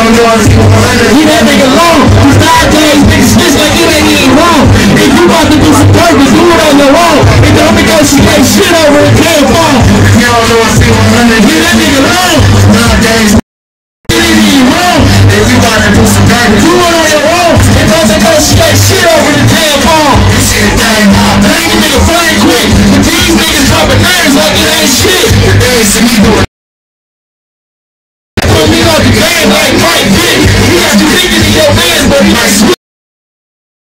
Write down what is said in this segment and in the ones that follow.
you it. Leave that nigga alone. Cause nowadays niggas snitch like it ain't even wrong. If you about to do some just do it on your own. And don't negotiate shit over a damn phone. You don't know you want it. Leave that nigga alone. Nowadays, It ain't even wrong. if you about to do some dirt, Do it on your own. And don't negotiate shit over the damn phone. you see the thing out. Make a nigga flame quick. These niggas dropping names like it ain't shit. The days see me doing your bands, but he switch.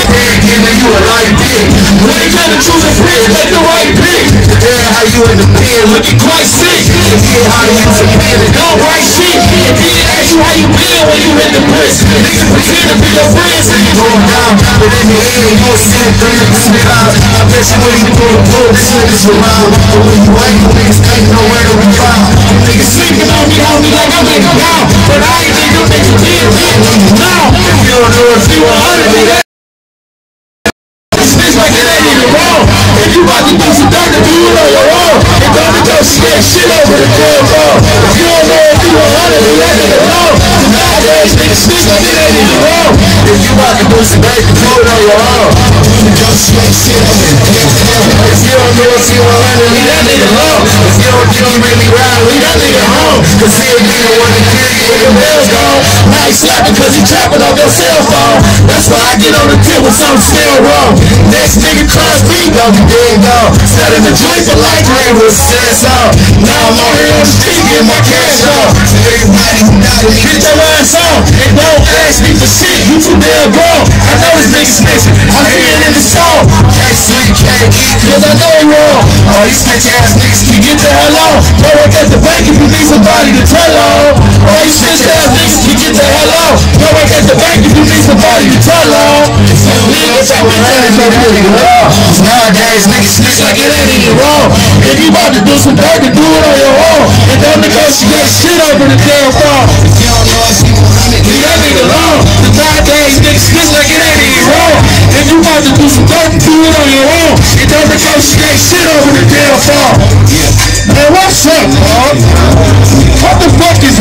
it, giving you a light dick. When they come to choose a friend, make the right pick. Yeah, how you in the pen looking quite sick. Yeah, how you in the pen Don't write shit. And then ask you how you been when you in the prison. Niggas pretend to be your friends and you going down, but in the end, you see it three to two out. I bet you when you the pull, this niggas around. But when you ain't, niggas ain't nowhere to be found. Niggas sleeping on me, homie, like I'm the down. But I ain't you don't know if you You want 100 me that. Snitch like it ain't even wrong. If you about to do some do it on your own. Shit over the damn phone. If you don't know if you 100 me that nigga wrong. Nowadays, niggas snitch like it ain't. If you about to do some dirt, do it on your own. If you don't know if you want it, leave that nigga alone. If you don't think you really ride, leave that nigga home. Cause he'll be the one to kill you when your bell's gone. Now he slapping cause he trapping on your cell phone. That's why I get on the tip with something still wrong. Next nigga cross me, Don't be dead gone. Set the joint for life, Rain was stress out. Now I'm on here on the street getting my cash on. Everybody who Get your ass on and don't ask me for shit. You too damn grown. I know this nigga snitching. I see it in the song. Can't sleep, can't eat. Cause I know wrong. All these snitch ass niggas can get the hell on. Go work at the bank if you need somebody to tell on. All you snitch ass niggas, can get the hell on. Go work at the bank if you need somebody to tell on. Wrong. Nowadays niggas snitch like it ain't even wrong. If you about to do some dirt, then do it on your own. And don't over the damn wall. If you don't know if you Muhammad, leave that nigga alone. The bad nowadays niggas spit like it ain't even wrong. If you want to do some dope, do it on your own. It don't negotiate shit over the damn fall. Man, what's up, dog? What the fuck is